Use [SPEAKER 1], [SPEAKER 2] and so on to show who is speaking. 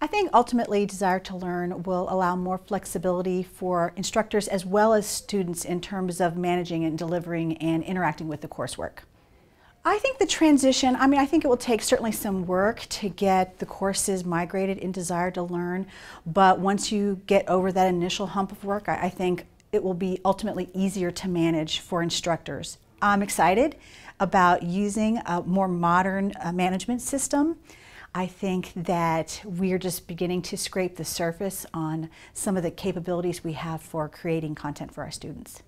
[SPEAKER 1] I think ultimately Desire to Learn will allow more flexibility for instructors as well as students in terms of managing and delivering and interacting with the coursework. I think the transition, I mean, I think it will take certainly some work to get the courses migrated in Desire to Learn, but once you get over that initial hump of work, I, I think it will be ultimately easier to manage for instructors. I'm excited about using a more modern uh, management system. I think that we're just beginning to scrape the surface on some of the capabilities we have for creating content for our students.